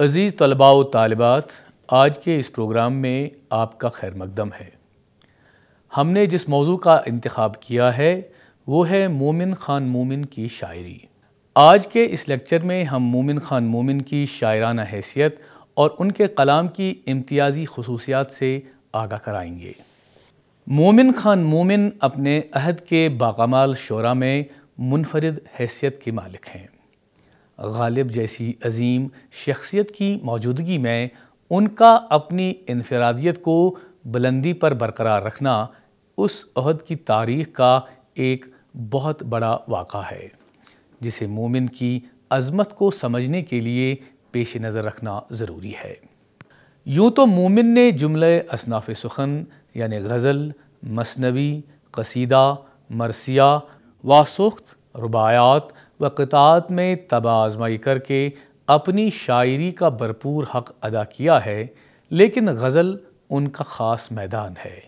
अज़ीज़ तलबा तालिबात, आज के इस प्रोग्राम में आपका खैर मकदम है। हमने जिस मौजू का इंतखब किया है, वो है मोमिन ख़ान मोमिन की शायरी। आज के इस लेक्चर में हम मोमिन ख़ान मोमिन की शायराना हैसियत और उनके कलाम की इम्तियाज़ी खसूसियात से आगाह कराएँगे। मोमिन ख़ान मोमिन अपने अहद के बाकमाल शरा में मुनफरद हैसियत के मालिक हैं। गालिब जैसी अजीम शख्सियत की मौजूदगी में उनका अपनी इनफरादियत को बुलंदी पर बरकरार रखना उस अहद की तारीख़ का एक बहुत बड़ा वाक़ा है, जिसे मोमिन की अज़मत को समझने के लिए पेश नज़र रखना ज़रूरी है। यूँ तो मोमिन ने जुमले असनाफ़ सुखन, यानि गज़ल, मसनवी, कसीदा, मरसिया, वासुख्त, रुबायात व क़तात में तबा आजमाई करके अपनी शायरी का भरपूर हक़ अदा किया है, लेकिन गज़ल उनका ख़ास मैदान है।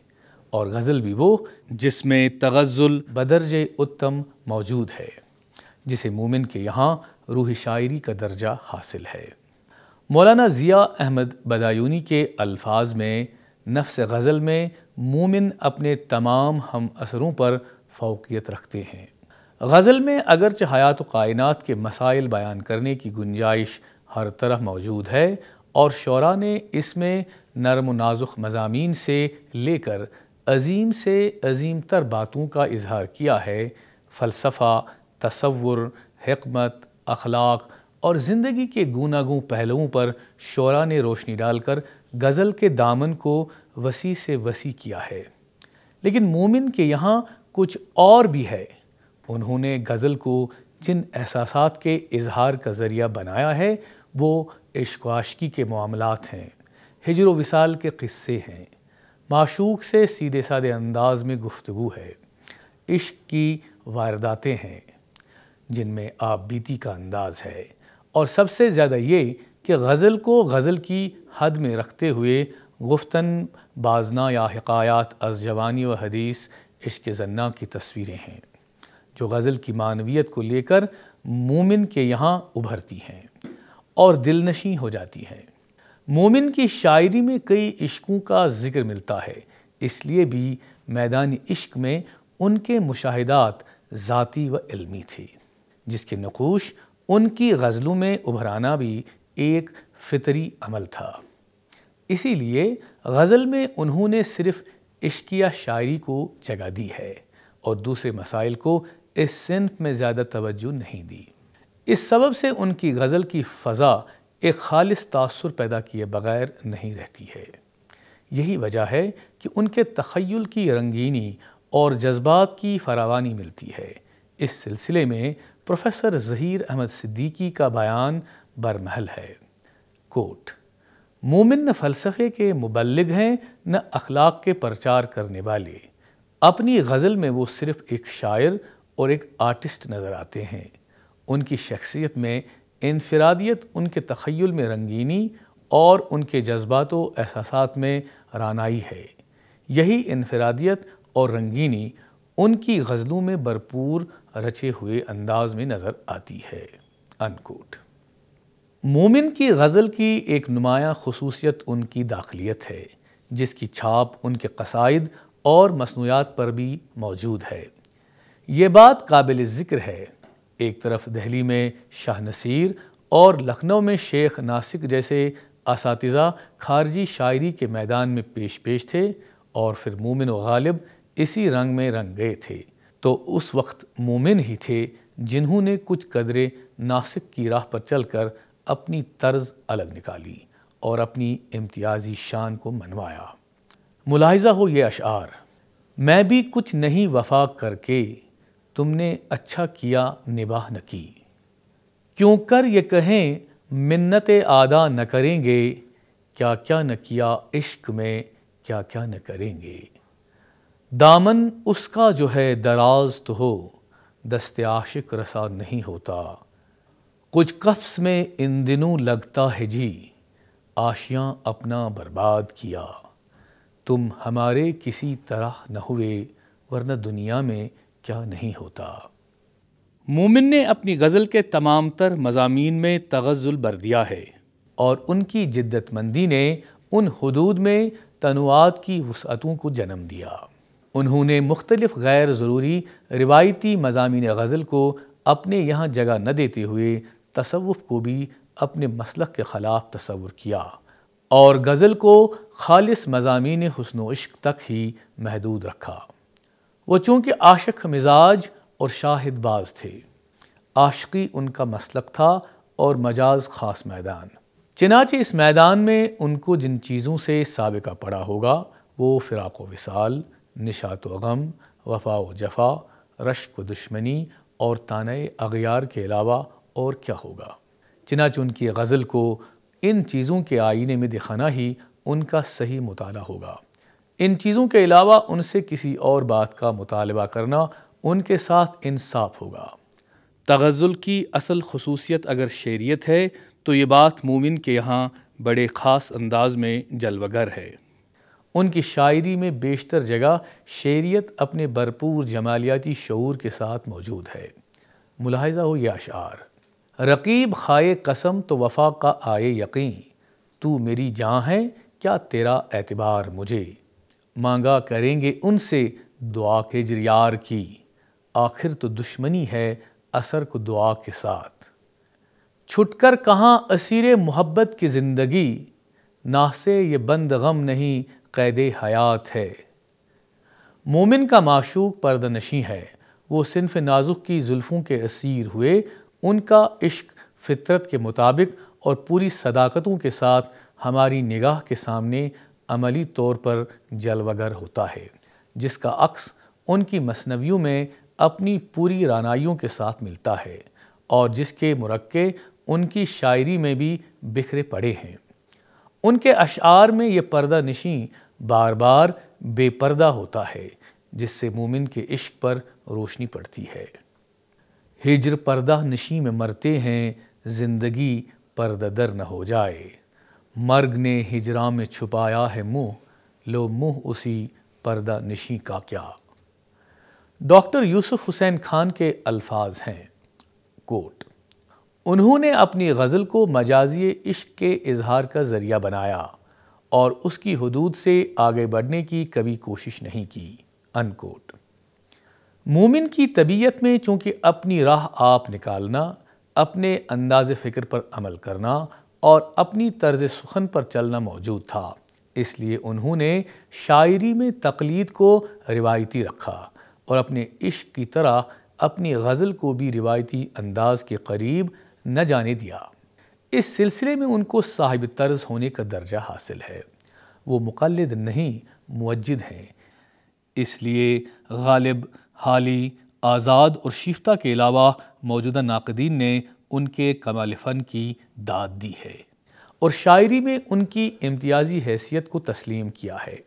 और गज़ल भी वो जिसमें तगज़ुल बदरज उत्तम मौजूद है, जिसे मोमिन के यहाँ रूह शायरी का दर्जा हासिल है। मौलाना ज़िया अहमद बदायूनी के अल्फाज में, नफ्स गज़ल में मोमिन अपने तमाम हम असरों पर फोकियत रखते हैं। गज़ल में अगरचे हयात कायनात के मसाइल बयान करने की गुंजाइश हर तरह मौजूद है और शरा ने इसमें नरम नाजुक मजामी से लेकर अजीम से अजीम तर बातों का इजहार किया है। फ़लसफ़ा तसवुर हमत अखलाक और ज़िंदगी के गूनागूँ पहलुओं पर शरा ने रोशनी डालकर गज़ल के दामन को वसी से वसी किया है। लेकिन मोमिन के यहाँ कुछ और भी है। उन्होंने गज़ल को जिन एहसास के इजहार का ज़रिया बनाया है, वो इश्क के मामलात हैं। हिजर विसाल के क़स्से हैं। माशूक से सीधे साधे अंदाज में गुफ्तु है। इश्क की वारदातें हैं, जिनमें आप बीती का अंदाज है। और सबसे ज़्यादा ये कि गज़ल को गज़ल की हद में रखते हुए गुफ्तन, बाजना या हकायात, अज़ जवानी व हदीस इश्क जन्ना की तस्वीरें हैं। जो गज़ल की मानवियत को लेकर मोमिन के यहाँ उभरती हैं और दिलनशी हो जाती हैं। मोमिन की शायरी में कई इश्कों का ज़िक्र मिलता है, इसलिए भी मैदान इश्क में उनके मुशाहिदात ज़ाती व इल्मी थे, जिसके नकूश उनकी गज़लों में उभराना भी एक फितरी अमल था। इसीलिए गज़ल में उन्होंने सिर्फ़ इश्किया शायरी को जगह दी है और दूसरे मसाइल को इस सिंफ में ज़्यादा तवज्जो नहीं दी। इस सबब से उनकी गज़ल की फ़ज़ा एक खालिस तासर पैदा किए बगैर नहीं रहती है। यही वजह है कि उनके तखयल की रंगीनी और जज्बात की फरावानी मिलती है। इस सिलसिले में प्रोफेसर ज़हीर अहमद सिद्दीकी का बयान बरमहल है। कोट, मोमिन न फ़लसफ़े के मुबलग हैं, न अखलाक के प्रचार करने वाले। अपनी गज़ल में वो सिर्फ़ एक शायर और एक आर्टिस्ट नज़र आते हैं। उनकी शख्सियत में इनफरादियत, उनके तखयल में रंगीनी और उनके जज्बात एहसास में रानाई है। यही इनफरादियत और रंगीनी उनकी गज़लों में भरपूर रचे हुए अंदाज में नज़र आती है। अनकोट। मोमिन की गज़ल की एक नुमाया खसूसियत उनकी दाखिलियत है, जिसकी छाप उनके कसाइद और मसनूयात पर भी मौजूद है। ये बात काबिल ज़िक्र है। एक तरफ़ दहली में शाह नसीर और लखनऊ में शेख नासिक जैसे इस खारजी शायरी के मैदान में पेश पेश थे और फिर मोमिन व गालिब इसी रंग में रंग गए थे। तो उस वक्त मोमिन ही थे जिन्होंने कुछ कदरे नासिक की राह पर चलकर अपनी तर्ज अलग निकाली और अपनी इम्तियाज़ी शान को मनवाया। मुलाहिजा हो ये अशार मैं भी कुछ नहीं वफा करके तुमने अच्छा किया निबाह न की। क्यों कर ये कहें, मिन्नत आदा न करेंगे क्या क्या न किया इश्क में क्या क्या न करेंगे। दामन उसका जो है दराज तो हो, दस्त आशिक रसा नहीं होता। कुछ कफ्स में इन दिनों लगता है जी, आशियाँ अपना बर्बाद किया। तुम हमारे किसी तरह न हुए, वरना दुनिया में क्या नहीं होता? मोमिन ने अपनी गज़ल के तमाम तर मजामी में तगज़ुल बर दिया है और उनकी जिद्दतमंदी ने उन हदूद में तनुआत की वसअतों को जन्म दिया। उन्होंने मुख्तलिफ़ गैर ज़रूरी रिवायती मजामी गज़ल को अपने यहाँ जगह न देते हुए तसवुफ़ को भी अपने मसलक के ख़िलाफ़ तस्वुर किया और गज़ल को खालिस मजामी हसन इश्क तक ही महदूद रखा। वो चूँकि आशक मिजाज और शाहिदबाज थे। आशकी उनका मसलक था और मजाज ख़ास मैदान। चनाचे इस मैदान में उनको जिन चीज़ों से सबका पड़ा होगा, वो फ़िराक विसाल, निशात गम, वफा व जफ़ा, रश्क व दुश्मनी और तान अगयार के अलावा और क्या होगा। चनाच उनकी गज़ल को इन चीज़ों के आईने में दिखाना ही उनका सही मुताल होगा। इन चीज़ों के अलावा उनसे किसी और बात का मुतालबा करना उनके साथ इंसाफ होगा। तगज़ुल की असल खसूसियत अगर शेरियत है तो ये बात मोमिन के यहाँ बड़े ख़ास अंदाज में जलवगर है। उनकी शायरी में बेशतर जगह शेरियत अपने भरपूर जमालियाती शूर के साथ मौजूद है। मुलाहजा हो यह अशार रकीब खाए कसम तो वफा का आए यकीन, तू मेरी जान है, क्या तेरा एतबार मुझे? मांगा करेंगे उनसे दुआ के जरियार की। आखिर तो दुश्मनी है असर को दुआ के साथ। छुटकर कहाँ असीर मोहब्बत की ज़िंदगी? ना से ये बंद गम नहीं कैद हयात है। मोमिन का माशूक पर्दनशी है। वो सिनफ नाजुक की जुल्फ़ों के असीर हुए। उनका इश्क फितरत के मुताबिक और पूरी सदाकतों के साथ हमारी निगाह के सामने अमली तौर पर जलवगर होता है, जिसका अक्स उनकी मसनवियों में अपनी पूरी रानाइयों के साथ मिलता है और जिसके मुरक्के उनकी शायरी में भी बिखरे पड़े हैं। उनके अशार में ये पर्दा नशी बार बार बेपर्दा होता है, जिससे मोमिन के इश्क पर रोशनी पड़ती है। हिजर पर्दा नशी में मरते हैं, ज़िंदगी पर्दा दर न हो जाए। मर्ग ने हिजरा में छुपाया है मुँह, लो मुँह उसी पर्दा नशी का क्या। डॉक्टर यूसुफ हुसैन खान के अल्फाज हैं, कोट, उन्होंने अपनी गज़ल को मजाजी इश्क के इजहार का ज़रिया बनाया और उसकी हदूद से आगे बढ़ने की कभी कोशिश नहीं की, अनकोट। मोमिन की तबीयत में चूँकि अपनी राह आप निकालना, अपने अंदाज फ़िक्र पर अमल करना और अपनी तर्ज सुखन पर चलना मौजूद था। इसलिए उन्होंने शायरी में तकलीद को रिवायती रखा और अपने इश्क की तरह अपनी गज़ल को भी रिवायती अंदाज के करीब न जाने दिया। इस सिलसिले में उनको साहिब तर्ज होने का दर्जा हासिल है। वो मुकलद नहीं मुवजद हैं। इसलिए गालिब, हाली, आज़ाद और शिफ्ता के अलावा मौजूदा नाकदीन ने उनके कमाल फ़न की दाद दी है और शायरी में उनकी इम्तियाज़ी हैसियत को तस्लीम किया है।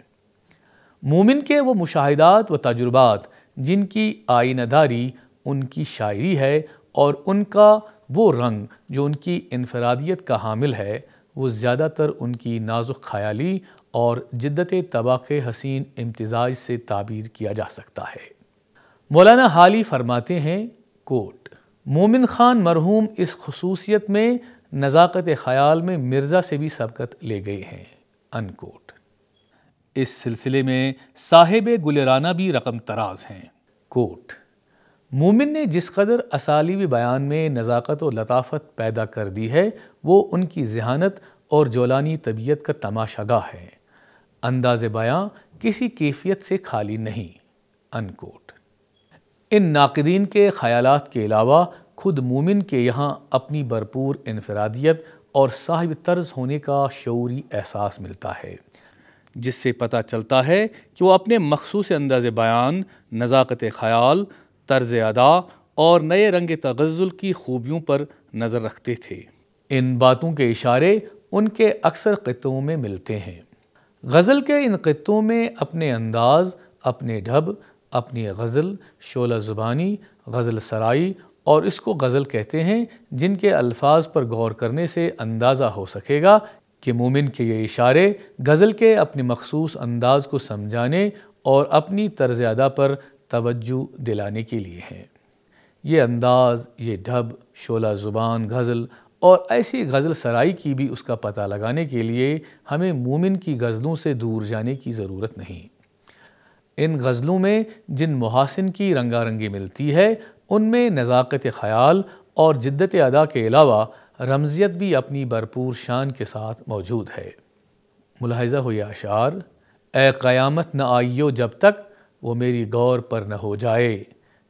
मोमिन के वो मुशाहिदात व तजुर्बात जिनकी आइनदारी उनकी शायरी है और उनका वो रंग जो उनकी इनफरादियत का हामिल है, वो ज़्यादातर उनकी नाजुक ख्याली और जिद्दत तबाक़ हसीन इम्तजाज से ताबीर किया जा सकता है। मौलाना हाली फरमाते हैं, कोट मोमिन ख़ान मरहूम इस खसूसियत में, नज़ाकत ख़याल में मिर्ज़ा से भी सबकत ले गए हैं। अनकोट इस सिलसिले में साहिब गुलराना भी रकम तराज हैं। कोट मोमिन ने जिस कदर असालीबी बयान में नज़ाकत व लताफ़त पैदा कर दी है, वो उनकी जहानत और जोलानी तबीयत का तमाशागाह है। अंदाज बयां, किसी कैफियत से खाली नहीं। अनकोट इन नाकदीन के ख्यालात के अलावा खुद मोमिन के यहाँ अपनी भरपूर इनफरादियत और साहिब तर्ज होने का शौरी एहसास मिलता है, जिससे पता चलता है कि वो अपने मखसूस अंदाज बयान, नज़ाकत ख़याल, तर्ज अदा और नए रंग तगज़ुल की खूबियों पर नज़र रखते थे। इन बातों के इशारे उनके अक्सर क़ितों में मिलते हैं। गज़ल के इन ख़त्ों में अपने अंदाज, अपने ढब अपनी गज़ल, शोला ज़ुबानी, गज़ल सराई और इसको गज़ल कहते हैं, जिनके अल्फाज पर गौर करने से अंदाज़ा हो सकेगा कि मोमिन के ये इशारे गज़ल के अपने मखसूस अंदाज को समझाने और अपनी तर्ज अदा पर तवज्जो दिलाने के लिए हैं। ये अंदाज, ये ढब, शोला ज़ुबान गज़ल और ऐसी गज़ल सराई की भी उसका पता लगाने के लिए हमें मोमिन की गज़लों से दूर जाने की ज़रूरत नहीं। इन गज़लों में जिन महासिन की रंगारंगी मिलती है, उनमें नज़ाकत ख़याल और जिद्दत अदा के अलावा रमज़ियत भी अपनी भरपूर शान के साथ मौजूद है। मुलाहजा हुई आशार ए क़यामत न आइयो जब तक वो मेरी गौर पर न हो जाए।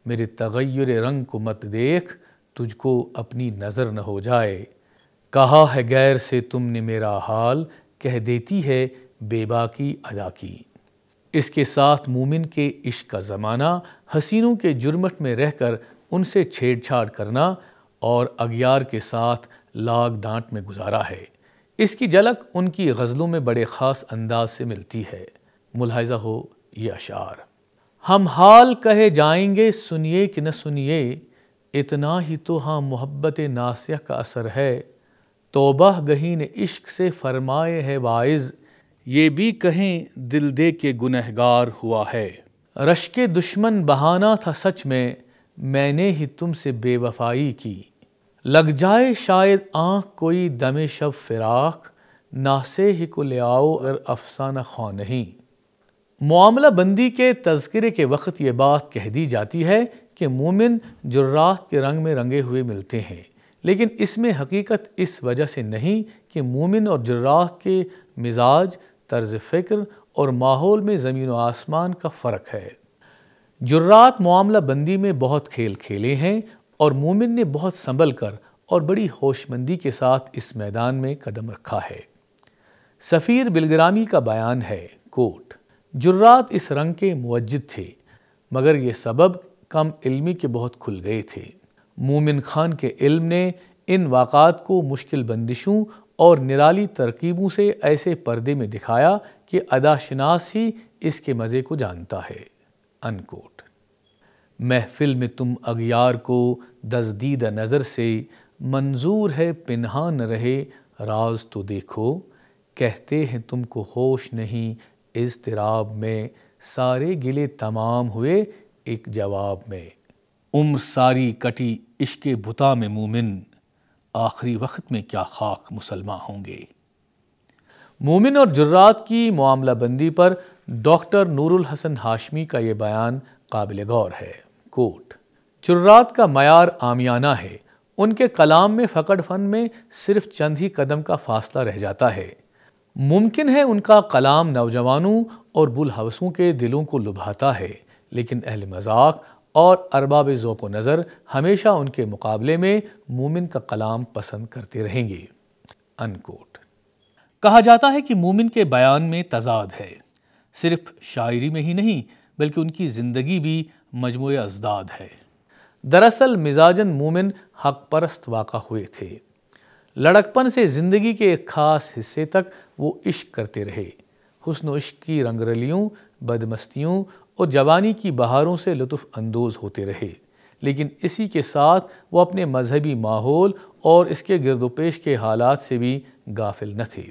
मेरे तगैर रंग को मत देख, तुझको अपनी नज़र न हो जाए। कहा है गैर से तुमने मेरा हाल, कह देती है बेबाकी अदा की। इसके साथ मूमिन के इश्क का ज़माना, हसीनों के जुर्मट में रहकर उनसे छेड़छाड़ करना और अगियार के साथ लाग डांट में गुजारा है। इसकी झलक उनकी गज़लों में बड़े ख़ास अंदाज से मिलती है। मुलाजा हो ये अशार। हम हाल कहे जाएँगे, सुनिए कि न सुनिए, इतना ही तो हाँ मोहब्बत नासिया का असर है। तोबह गहीन इश्क से फरमाए है वाइज ये भी कहें, दिल दे के गुनहगार हुआ है। रश के दुश्मन बहाना था सच में, मैंने ही तुमसे बेवफाई की। लग जाए शायद आँख कोई दमे शब फिराक नासे ही को ले आओ अगर अफसाना खा नहीं। मामला बंदी के तस्करे के वक्त ये बात कह दी जाती है कि मोमिन जुर्रात के रंग में रंगे हुए मिलते हैं, लेकिन इसमें हकीकत इस वजह से नहीं कि मोमिन और जुर्रात के मिजाज तर्ज फ़िक्र और माहौल में ज़मीन व आसमान का फ़र्क है। जुर्रात मामला बंदी में बहुत खेल खेले हैं और मोमिन ने बहुत संभल कर और बड़ी होशमंदी के साथ इस मैदान में कदम रखा है। सफ़ीर बिलग्रामी का बयान है, कोट, जुर्रात इस रंग के मुवजद थे, मगर ये सबब कम इल्मी के बहुत खुल गए थे। मोमिन खान के इल्म ने इन वाक़ात को मुश्किल बंदिशों और निराली तरकीबों से ऐसे पर्दे में दिखाया कि अदाशनास ही इसके मज़े को जानता है। अनकोट। महफिल में तुम अगियार को दजदीद नज़र से मंजूर है पिन्हा न रहे, राज तो देखो। कहते हैं तुमको होश नहीं इस इज़तराब में सारे गिले तमाम हुए, एक जवाब में, उम्र सारी कटी इश्क बुता में मोमिन। आखिरी वक्त में क्या खाक मुसलमान होंगे? मोमिन और जुर्रात की मामला बंदी पर डॉक्टर नूरुल हसन हाशमी का ये बयान काबिल गौर है। कोट, जुर्रात का मैार आमियाना है। उनके कलाम में फ़कड़ फ़न में सिर्फ़ चंद ही कदम का फासला रह जाता है। मुमकिन है उनका कलाम नौजवानों और बुल हवसों के दिलों को लुभाता है, लेकिन अहल मज़ाक और अरबाब ज़ोक़ नज़र हमेशा उनके मुकाबले में मोमिन का कलाम पसंद करते रहेंगे। अनकोट। कहा जाता है कि मोमिन के बयान में तजाद है। सिर्फ़ शायरी में ही नहीं, बल्कि उनकी ज़िंदगी भी मजमू अजदाद है। दरअसल मिजाजन मोमिन हक परस्त वाक़ा हुए थे। लड़कपन से ज़िंदगी के एक ख़ास हिस्से तक वो इश्क करते रहे। हुस्न इश्क की रंगरलियों बदमस्तियों और जवानी की बहारों से लुत्फ़ अंदोज़ होते रहे। लेकिन इसी के साथ वो अपने मजहबी माहौल और इसके गिरदोपेश के हालात से भी गाफिल न थे,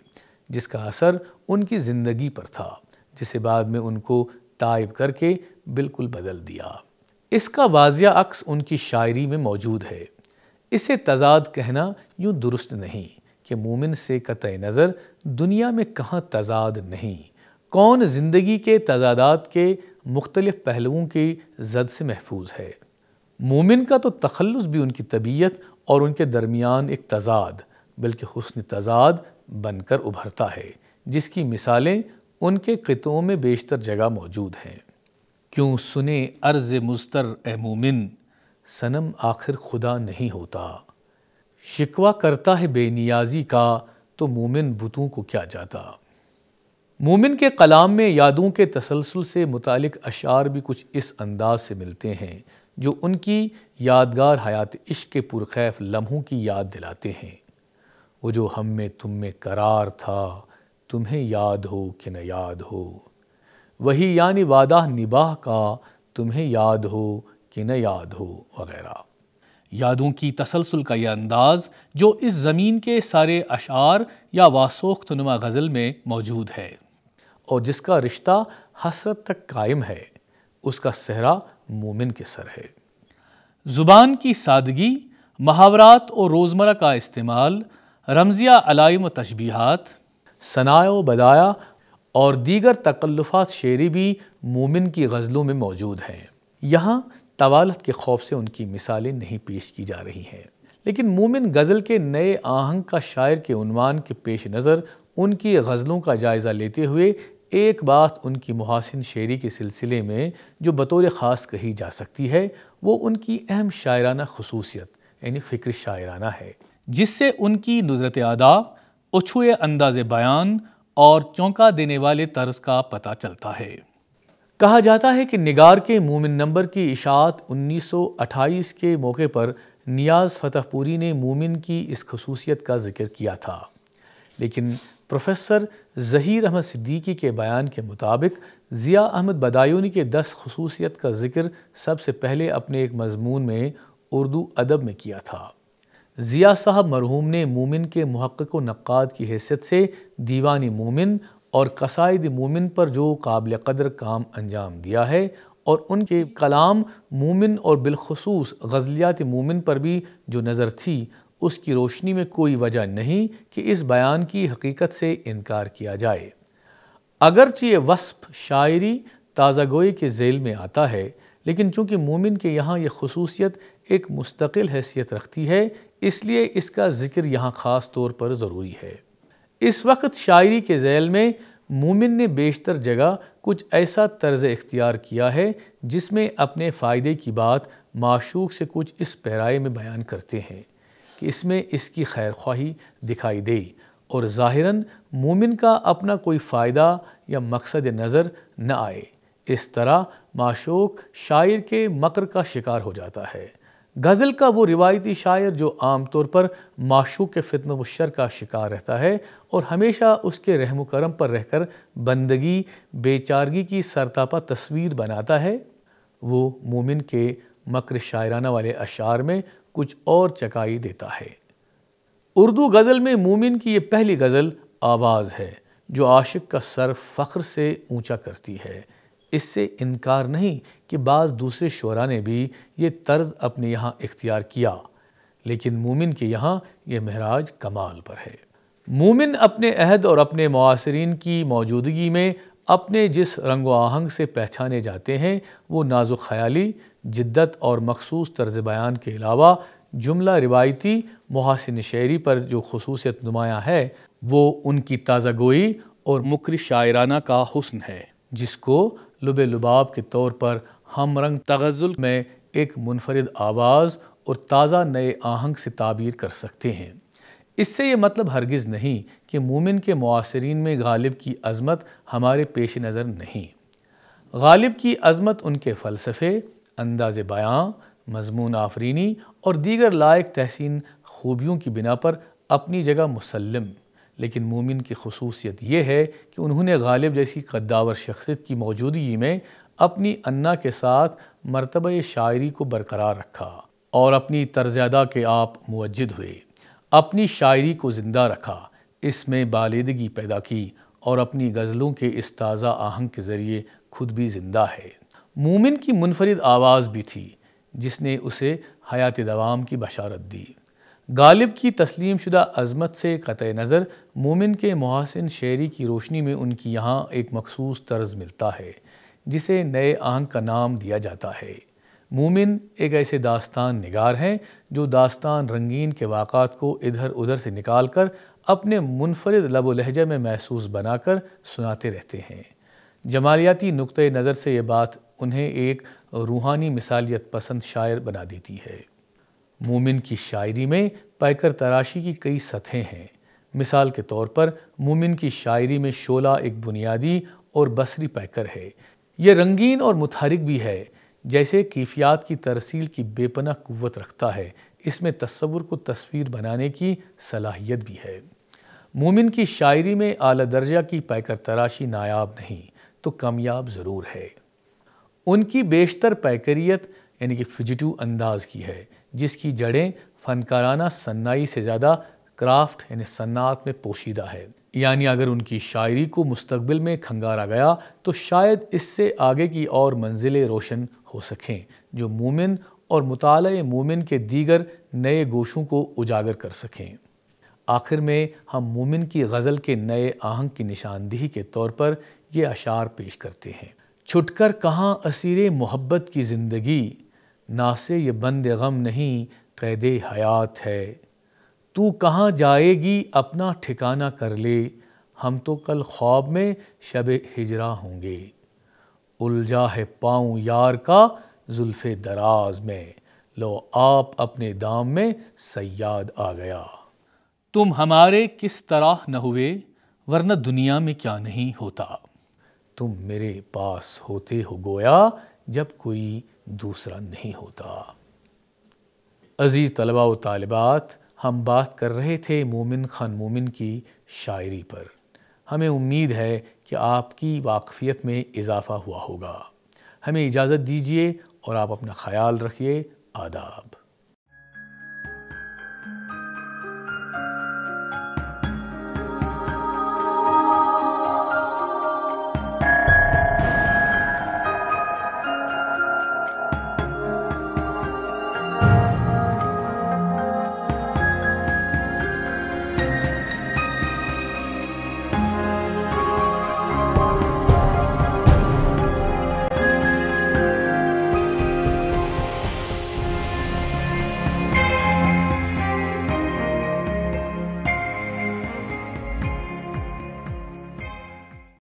जिसका असर उनकी ज़िंदगी पर था, जिसे बाद में उनको तायब करके बिल्कुल बदल दिया। इसका वाजिया अक्स उनकी शायरी में मौजूद है। इसे तजाद कहना यूँ दुरुस्त नहीं कि मोमिन से कत नज़र दुनिया में कहाँ तजाद नहीं। कौन ज़िंदगी के तजादात के मुख्तलिफ़ पहलुओं की जद से महफूज है? मोमिन का तो तखलस भी उनकी तबीयत और उनके दरमियान एक तजाद, बल्कि हुसन तजाद बनकर उभरता है, जिसकी मिसालें उनके क़ितों में बेशतर जगह मौजूद हैं। क्यों सुने अर्ज़ मुस्तर, ए मोमिन, सनम आखिर खुदा नहीं होता। शिकवा करता है बेनियाजी का तो मोमिन बुतों को क्या जाता? मोमिन के कलाम में यादों के तसलसल से मुतक अशार भी कुछ इस अंदाज से मिलते हैं, जो उनकी यादगार हयात इश्क के पुरखैफ लम्हों की याद दिलाते हैं। वो जो हम में तुम में करार था, तुम्हें याद हो कि न याद हो। वही यानी वादा निबाह का, तुम्हें याद हो कि न याद हो, वगैरह। यादों की तसलसल का यह अंदाज, जो इस ज़मीन के सारे अशार या वासोख्त नुमा गज़ल में मौजूद है। और जिसका रिश्ता हसरत तक कायम है, उसका सहरा मोमिन के सर है। ज़ुबान की सादगी, मुहावरात और रोज़मर्रा का इस्तेमाल, रमजिया अलाइम तशबीहात, सनाय बदाया और दीगर तकल्लुफ़ात शेरी भी मोमिन की गज़लों में मौजूद हैं। यहाँ तवालत के खौफ से उनकी मिसालें नहीं पेश की जा रही हैं। लेकिन मोमिन गज़ल के नए आहंग का शायर के उनवान के पेश नज़र उनकी गज़लों का जायज़ा लेते हुए एक बात उनकी मुहासिन शेरी के सिलसिले में, जो बतौर ख़ास कही जा सकती है, वो उनकी अहम शायराना खसूसियत, यानी फ़िक्र शायराना है, जिससे उनकी नुजरत अदा उछुए अंदाज बयान, और चौंका देने वाले तर्ज का पता चलता है। कहा जाता है कि निगार के मोमिन नंबर की इशात 1928 के मौके पर नियाज़ फतहपुरी ने मोमिन की इस खसूसियत का ज़िक्र किया था। लेकिन प्रोफेसर ज़हीर अहमद सिद्दीकी के बयान के मुताबिक, ज़िया अहमद बदायूनी के दस खसूसियत का ज़िक्र सबसे पहले अपने एक मजमून में उर्दू अदब में किया था। ज़िया साहब मरहूम ने मोमिन के महक़ नक़ाद की हैसियत से दीवानी मोमिन और कसाइद मोमिन पर जो काबिल कदर काम अंजाम दिया है और उनके कलाम मोमिन और बिलखसूस गज़लियात मोमिन पर भी जो नज़र थी उसकी रोशनी में कोई वजह नहीं कि इस बयान की हकीकत से इनकार किया जाए। अगरचे ये वस्फ शायरी ताज़ा गोई के झेल में आता है, लेकिन चूँकि मोमिन के यहाँ ये खसूसियत एक मुस्तकिल हैसियत रखती है, इसलिए इसका ज़िक्र यहाँ ख़ास तौर पर ज़रूरी है। इस वक्त शायरी के झैल में मोमिन ने बेशतर जगह कुछ ऐसा तर्ज इख्तियार किया है, जिसमें अपने फ़ायदे की बात माशूक से कुछ इस पैराए में बयान करते हैं। कि इसमें इसकी खैर ख्वाही दिखाई दे और ज़ाहिरन मोमिन का अपना कोई फ़ायदा या मकसद नज़र न आए। इस तरह माशोक शायर के मकर का शिकार हो जाता है। गज़ल का वो रिवायती शायर जो आम तौर पर माशूक के फितन मुशर का शिकार रहता है और हमेशा उसके रहम करम पर रहकर बंदगी, बेचारगी की सरतापा तस्वीर बनाता है, वो मोमिन के मकर शायराना वाले अशार में कुछ और चकाई देता है। उर्दू गज़ल में मोमिन की ये पहली गज़ल आवाज़ है, जो आशिक का सर फ़ख्र से ऊँचा करती है। इससे इनकार नहीं कि बाज़ दूसरे शरा ने भी ये तर्ज अपने यहाँ इख्तियार किया, लेकिन मोमिन के यहाँ ये महराज कमाल पर है। मोमिन अपने अहद और अपने मुआसरीन की मौजूदगी में अपने जिस रंग आहंग से पहचाने जाते हैं, वो नाजुक ख्याली जिद्दत और मखसूस तर्ज बयान के अलावा जुमला रिवायती मुहासिन शेरी पर जो खसूसियत नुमाया है, वो उनकी ताज़ा गोई और मुकरी शायराना का हुस्न है, जिसको लुब लुबाब के तौर पर हम रंग तगज़ुल में एक मुनफरद आवाज़ और ताज़ा नए आहंग से ताबीर कर सकते हैं। इससे ये मतलब हरगिज़ नहीं कि मोमिन के मुआसरीन में गालिब की अज़मत हमारे पेश नज़र नहीं। गालिब की अज़मत उनके फ़लसफ़े अंदाज बयां मजमून आफरीनी और दीगर लायक तहसीन खूबियों की बिना पर अपनी जगह मुसलम लेकिन मोमिन की खसूसियत यह है कि उन्होंने गालिब जैसी कद्दावर शख्सियत की मौजूदगी में अपनी अन्ना के साथ मरतब शायरी को बरकरार रखा और अपनी तर्जादा के आप मुजद हुए। अपनी शायरी को ज़िंदा रखा, इसमें बालिदगी पैदा की और अपनी गज़लों के इस ताज़ा आहंग के ज़रिए खुद भी ज़िंदा है। मोमिन की मुनफरद आवाज़ भी थी, जिसने उसे हयात दवाम की बशारत दी। गालिब की तस्लीम शुदा अज़मत से कत नज़र मोमिन के मुहासिन शेरी की रोशनी में उनकी यहाँ एक मखसूस तर्ज मिलता है, जिसे नए आहंग का नाम दिया जाता है। मोमिन एक ऐसे दास्तान निगार हैं, जो दास्तान रंगीन के वाक़ात को इधर उधर से निकाल कर अपने मुनफरद लब लहजे में महसूस बनाकर सुनाते रहते हैं। जमालियाती नुक़ नज़र से ये बात उन्हें एक रूहानी मिसालियत पसंद शायर बना देती है। मोमिन की शायरी में पैकर तराशी की कई सतहें हैं। मिसाल के तौर पर, मोमिन की शायरी में शोला एक बुनियादी और बसरी पैकर है। ये रंगीन और मुतहरिक भी है, जैसे कीफियात की तरसील की बेपना कुत रखता है। इसमें तस्वुर को तस्वीर बनाने की सलाहियत भी है। मोमिन की शायरी में आला दर्जा की पैकर तराशी नायाब नहीं तो कामयाब ज़रूर है। उनकी बेशतर पैकरियत, यानी कि फिजिटिव अंदाज की है, जिसकी जड़ें फ़नकाराना सन्नाई से ज़्यादा क्राफ्ट, यानी सन्नात में पोशीदा है। यानी अगर उनकी शायरी को मुस्तबिल में खंगारा गया तो शायद इससे आगे की और मंजिलें रोशन हो सकें, जो मोमिन और मुताल मोमिन के दीगर नए गोशों को उजागर कर सकें। आखिर में हम मोमिन की गज़ल के नए आहंग की निशानदेही के तौर पर ये अशार पेश करते हैं। छुटकर कहाँ असीर मोहब्बत की ज़िंदगी? ना से ये बंद गम नहीं, कैद हयात है। तू कहाँ जाएगी, अपना ठिकाना कर ले। हम तो कल ख्वाब में शब हिजरा होंगे। उलझा है पाँव यार का जुल्फ़ दराज में। लो, आप अपने दाम में सयाद आ गया। तुम हमारे किस तरह न हुए, वरना दुनिया में क्या नहीं होता। तुम मेरे पास होते हो गोया जब कोई दूसरा नहीं होता। अज़ीज़ तलबा व तालिबात, हम बात कर रहे थे मोमिन खान मोमिन की शायरी पर। हमें उम्मीद है कि आपकी वाकफ़ियत में इजाफ़ा हुआ होगा। हमें इजाज़त दीजिए और आप अपना ख्याल रखिए, आदाब।